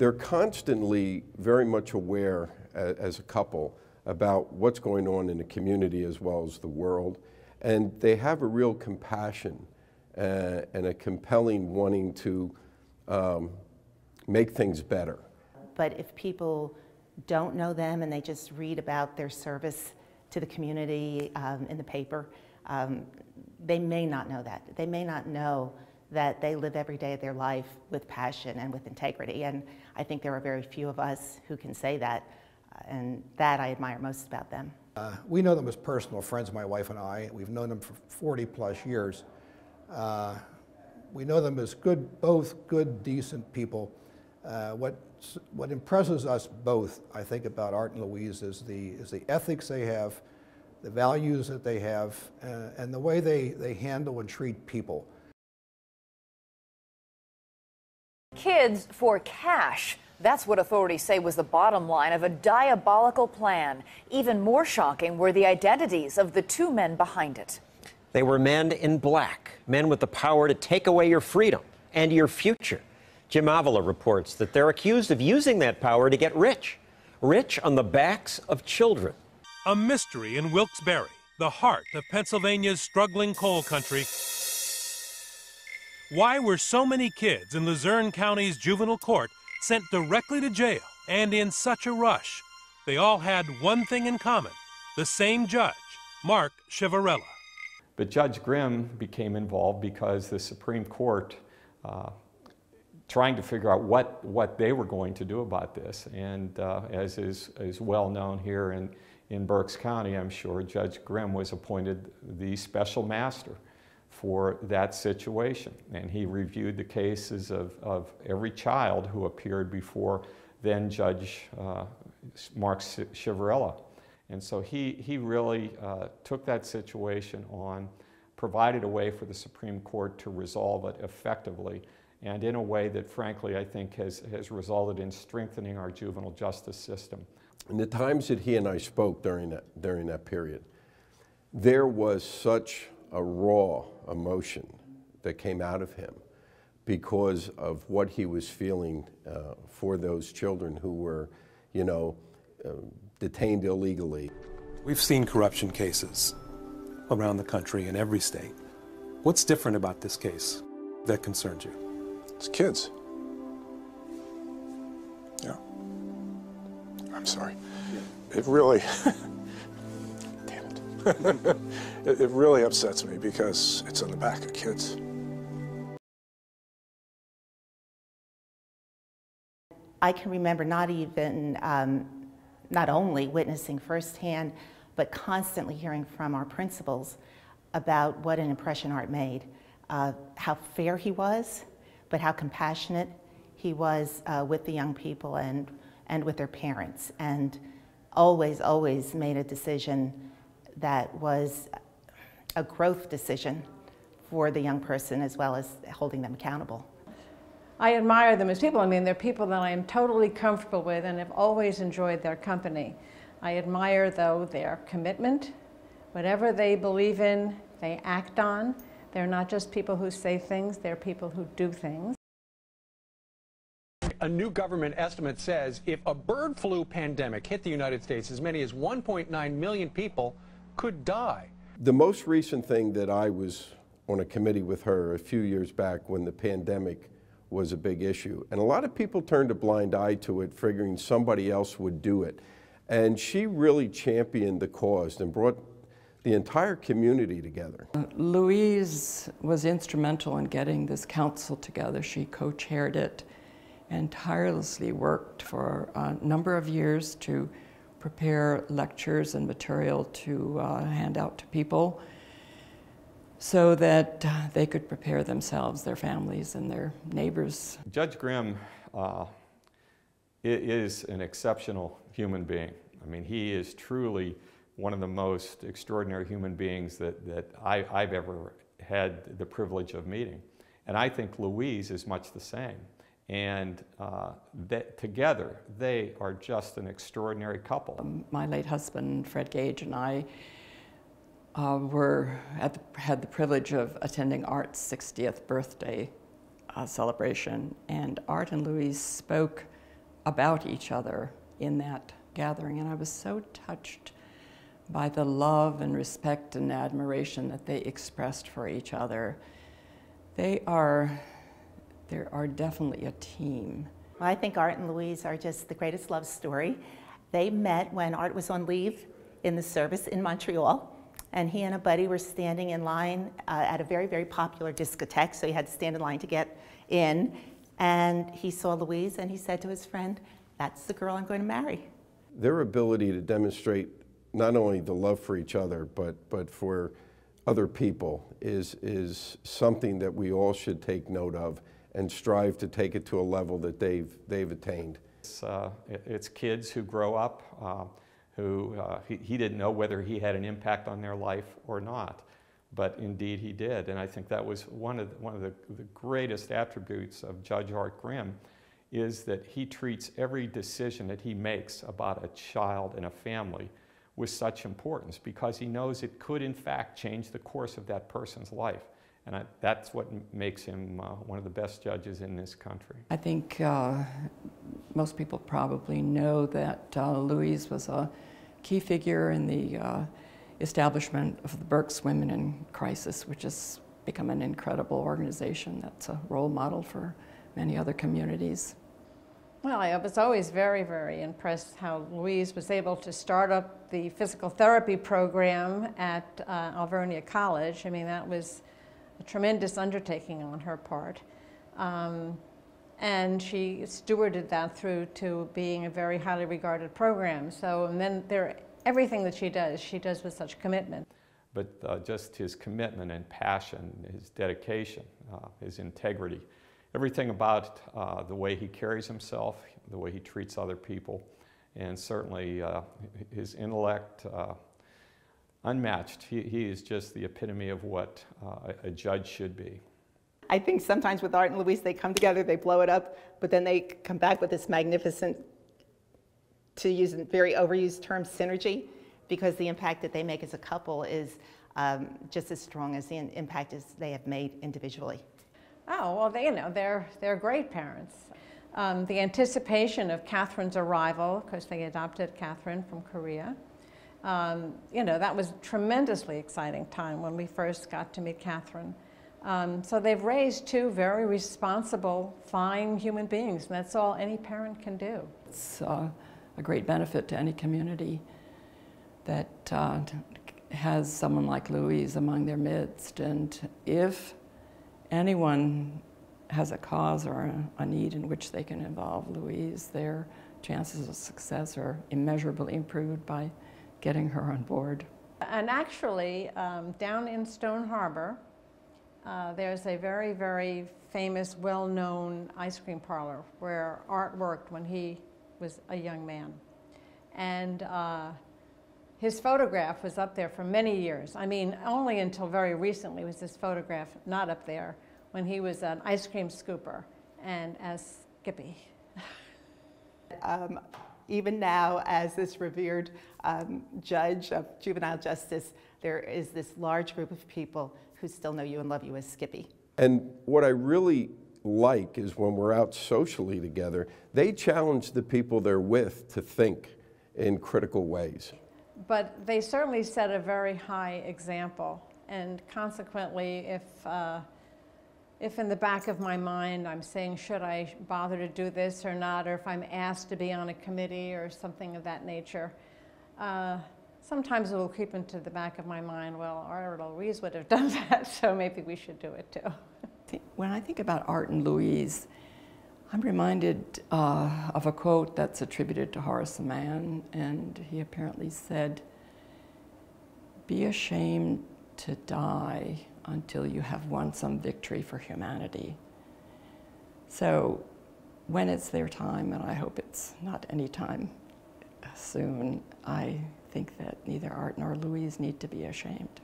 they're constantly very much aware as a couple about what's going on in the community as well as the world. And they have a real compassion uh, and a compelling wanting to um, make things better. But if people don't know them and they just read about their service to the community um, in the paper, um, they may not know that. They may not know that they live every day of their life with passion and with integrity. And I think there are very few of us who can say that, uh, and that I admire most about them. Uh, we know them as personal friends, my wife and I. We've known them for 40 plus years. Uh, we know them as good, both good, decent people. Uh, what, what impresses us both, I think, about Art and Louise is the, is the ethics they have, the values that they have, uh, and the way they, they handle and treat people. Kids for cash. That's what authorities say was the bottom line of a diabolical plan. Even more shocking were the identities of the two men behind it. They were men in black, men with the power to take away your freedom and your future. Jim Avila reports that they're accused of using that power to get rich, rich on the backs of children. A mystery in Wilkes-Barre, the heart of Pennsylvania's struggling coal country. Why were so many kids in Luzerne County's juvenile court sent directly to jail and in such a rush? They all had one thing in common the same judge, Mark Ciavarella. But Judge Grim became involved because the Supreme Court, uh, trying to figure out what, what they were going to do about this, and uh, as is, is well known here in, in Berks County, I'm sure, Judge Grim was appointed the special master for that situation. And he reviewed the cases of, of every child who appeared before then Judge uh, Mark Ciavarella. And so he, he really uh, took that situation on, provided a way for the Supreme Court to resolve it effectively, and in a way that, frankly, I think has, has resulted in strengthening our juvenile justice system. In the times that he and I spoke during that, during that period, there was such a raw emotion that came out of him because of what he was feeling uh, for those children who were, you know, uh, detained illegally. We've seen corruption cases around the country in every state. What's different about this case that concerns you? It's kids. Yeah. I'm sorry. It really. Damn it, it really upsets me because it's on the back of kids. I can remember not even, um, not only witnessing firsthand, but constantly hearing from our principals about what an impression Art made, uh, how fair he was, but how compassionate he was uh, with the young people and, and with their parents, and always, always made a decision that was a growth decision for the young person as well as holding them accountable. I admire them as people. I mean, they're people that I am totally comfortable with and have always enjoyed their company. I admire, though, their commitment. Whatever they believe in, they act on. They're not just people who say things, they're people who do things. A new government estimate says if a bird flu pandemic hit the United States, as many as 1.9 million people could die. The most recent thing that I was on a committee with her a few years back when the pandemic was a big issue. And a lot of people turned a blind eye to it, figuring somebody else would do it. And she really championed the cause and brought the entire community together. Um, Louise was instrumental in getting this council together. She co chaired it and tirelessly worked for a number of years to prepare lectures and material to uh, hand out to people so that they could prepare themselves, their families, and their neighbors. Judge Grim uh, is an exceptional human being. I mean, he is truly one of the most extraordinary human beings that, that I, I've ever had the privilege of meeting. And I think Louise is much the same. And uh, that together, they are just an extraordinary couple. Um, my late husband, Fred Gage, and I uh, were the, had the privilege of attending Art's 60th birthday uh, celebration. And Art and Louise spoke about each other in that gathering. And I was so touched by the love and respect and admiration that they expressed for each other. They are, they are definitely a team. I think Art and Louise are just the greatest love story. They met when Art was on leave in the service in Montreal, and he and a buddy were standing in line uh, at a very, very popular discotheque, so he had to stand in line to get in. And he saw Louise and he said to his friend, That's the girl I'm going to marry. Their ability to demonstrate not only the love for each other, but, but for other people is, is something that we all should take note of and strive to take it to a level that they've, they've attained. It's, uh, it's kids who grow up uh, who uh, he, he didn't know whether he had an impact on their life or not, but indeed he did. And I think that was one of the, one of the, the greatest attributes of Judge Art Grim is that he treats every decision that he makes about a child and a family with such importance because he knows it could in fact change the course of that person's life. And I, that's what makes him uh, one of the best judges in this country. I think uh, most people probably know that uh, Louise was a key figure in the uh, establishment of the Berks Women in Crisis, which has become an incredible organization that's a role model for many other communities. Well, I was always very, very impressed how Louise was able to start up the physical therapy program at uh, Alvernia College. I mean, that was a tremendous undertaking on her part. Um, and she stewarded that through to being a very highly regarded program. So, and then there, everything that she does, she does with such commitment. But uh, just his commitment and passion, his dedication, uh, his integrity, everything about uh, the way he carries himself, the way he treats other people, and certainly uh, his intellect, uh, unmatched. He, he is just the epitome of what uh, a judge should be. I think sometimes with Art and Louise, they come together, they blow it up, but then they come back with this magnificent, to use a very overused term, synergy, because the impact that they make as a couple is um, just as strong as the impact as they have made individually. Oh, well, they, you know, they're, they're great parents. Um, the anticipation of Catherine's arrival, because they adopted Catherine from Korea, um, you know, that was tremendously exciting time when we first got to meet Catherine. Um, so they've raised two very responsible, fine human beings, and that's all any parent can do. It's uh, a great benefit to any community that uh, has someone like Louise among their midst. And if anyone has a cause or a need in which they can involve Louise, their chances of success are immeasurably improved by getting her on board. And actually, um, down in Stone Harbor, uh, there's a very, very famous, well-known ice cream parlor where Art worked when he was a young man. And uh, his photograph was up there for many years. I mean, only until very recently was this photograph not up there when he was an ice cream scooper and as Skippy. um, even now, as this revered um, judge of juvenile justice, there is this large group of people who still know you and love you as Skippy. And what I really like is when we're out socially together, they challenge the people they're with to think in critical ways. But they certainly set a very high example. And consequently, if, uh, if in the back of my mind I'm saying, should I bother to do this or not, or if I'm asked to be on a committee or something of that nature, uh, sometimes it will creep into the back of my mind, well, Art or Louise would have done that, so maybe we should do it too. When I think about Art and Louise, I'm reminded uh, of a quote that's attributed to Horace Mann, and he apparently said, Be ashamed to die until you have won some victory for humanity. So when it's their time, and I hope it's not any time soon, I think that neither Art nor Louise need to be ashamed.